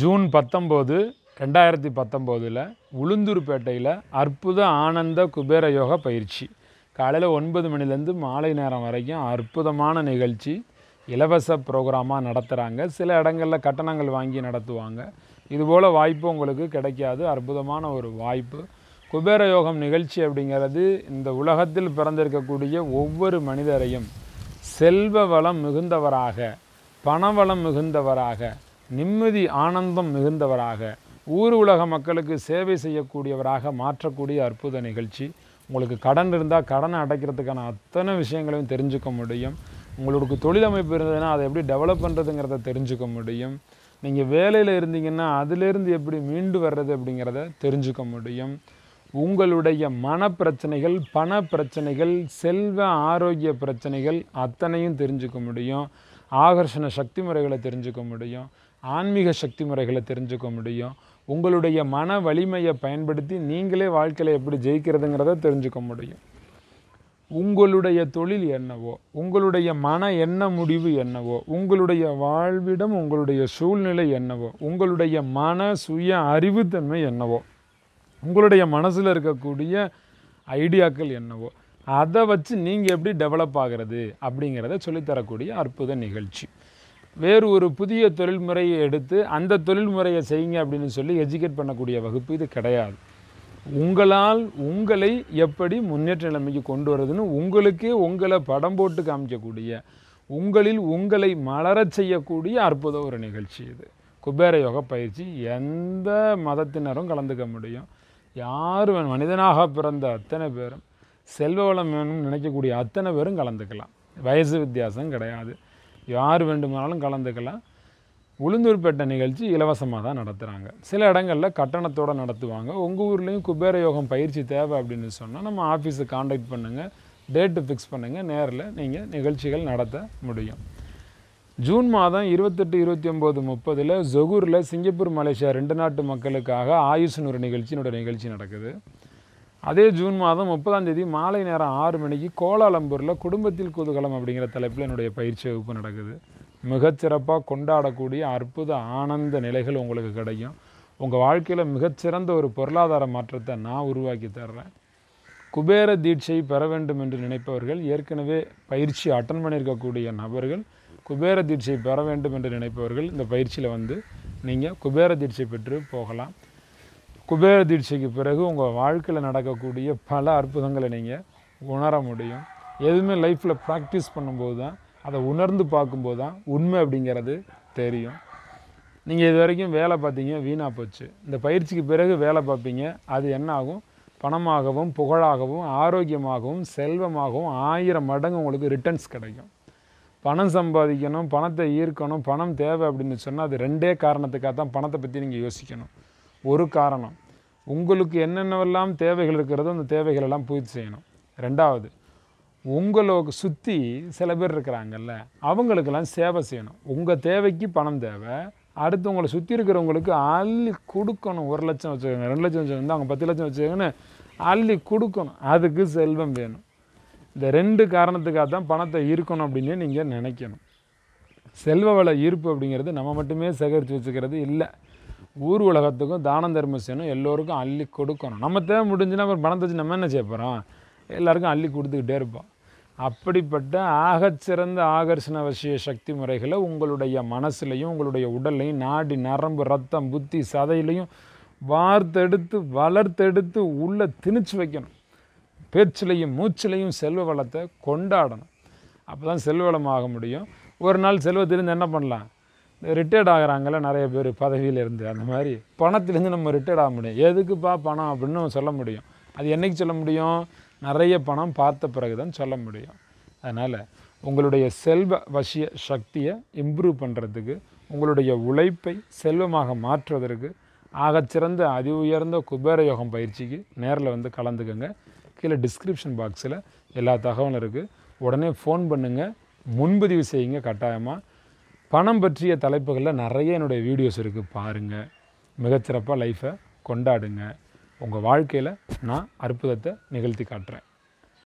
June பத்தொம்போது ரெண்டாயிரத்தி பத்தொம்போதில் உளுந்தூர்பேட்டையில் அற்புத ஆனந்த குபேர யோகா பயிற்சி. காலையில் ஒன்பது மணிலேருந்து மாலை நேரம் வரைக்கும் அற்புதமான நிகழ்ச்சி. இலவச ப்ரோக்ராமாக நடத்துகிறாங்க சில இடங்களில் கட்டணங்கள் வாங்கி நடத்துவாங்க. இதுபோல் வாய்ப்பு உங்களுக்கு கிடைக்காது. அற்புதமான ஒரு வாய்ப்பு. குபேர யோகம் நிகழ்ச்சி அப்படிங்கிறது இந்த உலகத்தில் பிறந்திருக்கக்கூடிய ஒவ்வொரு மனிதரையும் செல்வ வளம் மிகுந்தவராக பணவளம் மிகுந்தவராக நிம்மதி ஆனந்தம் மிகுந்தவராக ஊர் உலக மக்களுக்கு சேவை செய்யக்கூடியவராக மாற்றக்கூடிய அற்புத நிகழ்ச்சி. உங்களுக்கு கடன் இருந்தால் கடனை அடைக்கிறதுக்கான அத்தனை விஷயங்களையும் தெரிஞ்சுக்க முடியும். உங்களுக்கு தொழிலமைப்பு இருந்ததுன்னா அதை எப்படி டெவலப் பண்ணுறதுங்கிறத தெரிஞ்சுக்க முடியும். நீங்கள் வேலையில் இருந்தீங்கன்னா அதிலேருந்து எப்படி மீண்டு வர்றது அப்படிங்கிறத தெரிஞ்சுக்க முடியும். உங்களுடைய மன பிரச்சனைகள் பண பிரச்சனைகள் செல்வ ஆரோக்கிய பிரச்சனைகள் அத்தனையும் தெரிஞ்சுக்க முடியும். ஆகர்ஷண சக்தி முறைகளை தெரிஞ்சுக்க முடியும். ஆன்மீக சக்தி முறைகளை தெரிஞ்சுக்க முடியும். உங்களுடைய மன வலிமையை பயன்படுத்தி நீங்களே வாழ்க்கையில் எப்படி ஜெயிக்கிறதுங்கிறத தெரிஞ்சுக்க முடியும். உங்களுடைய தொழில் என்னவோ உங்களுடைய மன எண்ண முடிவு என்னவோ உங்களுடைய வாழ்விடம் உங்களுடைய சூழ்நிலை என்னவோ உங்களுடைய மன சுய அறிவுத்தன்மை என்னவோ உங்களுடைய மனசில் இருக்கக்கூடிய ஐடியாக்கள் என்னவோ அதை வச்சு நீங்கள் எப்படி டெவலப் ஆகிறது அப்படிங்கிறத சொல்லித்தரக்கூடிய அற்புத நிகழ்ச்சி. வேறு ஒரு புதிய தொழில்முறையை எடுத்து அந்த தொழில்முறையை செய்யுங்க அப்படின்னு சொல்லி எஜுகேட் பண்ணக்கூடிய வகுப்பு இது கிடையாது. உங்களால் உங்களை எப்படி முன்னேற்ற நிலைமைக்கு கொண்டு வருதுன்னு உங்களுக்கே உங்களை படம் போட்டு காமிக்கக்கூடிய உங்களில் உங்களை மலரச் செய்யக்கூடிய அற்புத ஒரு நிகழ்ச்சி இது. குபேர யோக பயிற்சி எந்த மதத்தினரும் கலந்துக்க முடியும். யார் வேணும் மனிதனாக பிறந்த அத்தனை பேரும் செல்வ வளம் வேணும்னு நினைக்கக்கூடிய அத்தனை பேரும் கலந்துக்கலாம். வயசு வித்தியாசம் கிடையாது. யார் வேண்டுமானாலும் கலந்துக்கலாம். உளுந்தூர்பேட்டை நிகழ்ச்சி இலவசமாக தான் நடத்துகிறாங்க சில இடங்களில் கட்டணத்தோடு நடத்துவாங்க. உங்கள் ஊர்லேயும் குபேர யோகம் பயிற்சி தேவை அப்படின்னு சொன்னால் நம்ம ஆஃபீஸை காண்டாக்ட் பண்ணுங்கள் டேட்டு ஃபிக்ஸ் பண்ணுங்கள் நேரில் நீங்கள் நிகழ்ச்சிகள் நடத்த முடியும். ஜூன் மாதம் இருபத்தெட்டு இருபத்தி ஒம்பது முப்பதில் ஜொகூரில் சிங்கப்பூர் மலேசியா ரெண்டு நாட்டு மக்களுக்காக ஆயுஷ்னு ஒரு நிகழ்ச்சியினோட நிகழ்ச்சி நடக்குது. அதே ஜூன் மாதம் முப்பதாம் தேதி மாலை நேரம் ஆறு மணிக்கு கோலாலம்பூரில் குடும்பத்தில் குதூகலம் அப்படிங்கிற தலைப்பில் என்னுடைய பயிற்சி வகுப்பு நடக்குது. மிகச்சிறப்பாக கொண்டாடக்கூடிய அற்புத ஆனந்த நிலைகள் உங்களுக்கு கிடைக்கும். உங்கள் வாழ்க்கையில் மிகச்சிறந்த ஒரு பொருளாதார மாற்றத்தை நான் உருவாக்கி தர்றேன். குபேர தீட்சை பெற வேண்டும் என்று நினைப்பவர்கள் ஏற்கனவே பயிற்சி அட்டன் பண்ணியிருக்கக்கூடிய நபர்கள் குபேர தீட்சை பெற வேண்டும் என்று நினைப்பவர்கள் இந்த பயிற்சியில் வந்து நீங்கள் குபேர தீட்சை பெற்று போகலாம். குபேர தீட்சைக்கு பிறகு உங்கள் வாழ்க்கையில் நடக்கக்கூடிய பல அற்புதங்களை நீங்கள் உணர முடியும். எதுவுமே லைஃப்பில் ப்ராக்டிஸ் பண்ணும்போது தான் அதை உணர்ந்து பார்க்கும்போது தான் உண்மை அப்படிங்கிறது தெரியும். நீங்கள் இது வரைக்கும் வேலை பார்த்தீங்க வீணாக போச்சு. இந்த பயிற்சிக்கு பிறகு வேலை பார்ப்பீங்க அது என்ன ஆகும்? பணமாகவும் புகழாகவும் ஆரோக்கியமாகவும் செல்வமாகவும் ஆயிரம் மடங்கு உங்களுக்கு ரிட்டர்ன்ஸ் கிடைக்கும். பணம் சம்பாதிக்கணும் பணத்தை ஈர்க்கணும் பணம் தேவை அப்படின்னு சொன்னால் அது ரெண்டே காரணத்துக்காக தான் பணத்தை பற்றி நீங்கள் யோசிக்கணும். ஒரு காரணம். உங்களுக்கு என்னென்னவெல்லாம் தேவைகள் இருக்கிறதோ அந்த தேவைகள் எல்லாம் பூர்த்தி செய்யணும். ரெண்டாவது உங்களுக்கு சுற்றி சில பேர் இருக்கிறாங்கல்ல அவங்களுக்கெல்லாம் சேவை செய்யணும். உங்கள் தேவைக்கு பணம் தேவை. அடுத்து உங்களை சுற்றி இருக்கிறவங்களுக்கு அள்ளி கொடுக்கணும். ஒரு லட்சம் வச்சுக்கோங்க ரெண்டு லட்சம் வச்சுக்கோங்க அவங்க பத்து லட்சம் வச்சுக்கோங்கன்னு அள்ளி கொடுக்கணும். அதுக்கு செல்வம் வேணும். இந்த ரெண்டு காரணத்துக்காக தான் பணத்தை ஈர்க்கணும் அப்படின்னு நீங்கள் நினைக்கணும். செல்வ வள ஈர்ப்பு அப்படிங்கிறது நம்ம மட்டுமே சேகரித்து வச்சுக்கிறது இல்லை. ஊர் உலகத்துக்கும் தானம் தர்மம் செய்யணும் எல்லோருக்கும் அள்ளி கொடுக்கணும். நம்ம தேவை முடிஞ்சுன்னா அப்புறம் பணத்தை வச்சு நம்ம என்ன செய்ய போகிறோம் எல்லாருக்கும் அள்ளி கொடுத்துக்கிட்டே இருப்போம். அப்படிப்பட்ட ஆகச்சிறந்த ஆகர்ஷண விஷய சக்தி முறைகளை உங்களுடைய மனசுலையும் உங்களுடைய உடல்லையும் நாடி நரம்பு ரத்தம் புத்தி சதையிலையும் வார்த்தெடுத்து வளர்த்தெடுத்து உள்ளே திணிச்சு வைக்கணும். பேச்சிலையும் மூச்சிலையும் செல்வ வளத்தை கொண்டாடணும். அப்போ தான் செல்வ வளம் ஆக முடியும். ஒரு நாள் செல்வத்திலிருந்து என்ன பண்ணலாம்? ரிட்டையர்ட் ஆகிறாங்கல்ல நிறைய பேர் பதவியிலேருந்து அந்த மாதிரி. பணத்திலேருந்து நம்ம ரிட்டையர்ட் ஆக முடியும். எதுக்குப்பா பணம் அப்படின்னு நம்ம சொல்ல முடியும். அது என்னைக்கு சொல்ல முடியும்? நிறைய பணம் பார்த்த பிறகு தான் சொல்ல முடியும். அதனால் உங்களுடைய செல்வ வசிய சக்தியை இம்ப்ரூவ் பண்ணுறதுக்கு உங்களுடைய உழைப்பை செல்வமாக மாற்றுவதற்கு ஆகச்சிறந்த அதி உயர்ந்த குபேர யோகம் பயிற்சிக்கு நேரில் வந்து கலந்துக்கோங்க. கீழே டிஸ்கிரிப்ஷன் பாக்ஸில் எல்லா தகவலும் இருக்குது உடனே ஃபோன் பண்ணுங்கள் முன்பதிவு செய்யுங்க கட்டாயமாக பணம் பற்றிய தலைப்புகளில் நிறைய என்னுடைய வீடியோஸ் இருக்குது பாருங்கள் மிகச்சிறப்பாக லைஃப்பை கொண்டாடுங்க. உங்கள் வாழ்க்கையில் நான் அற்புதத்தை நிகழ்த்தி காட்டுறேன்.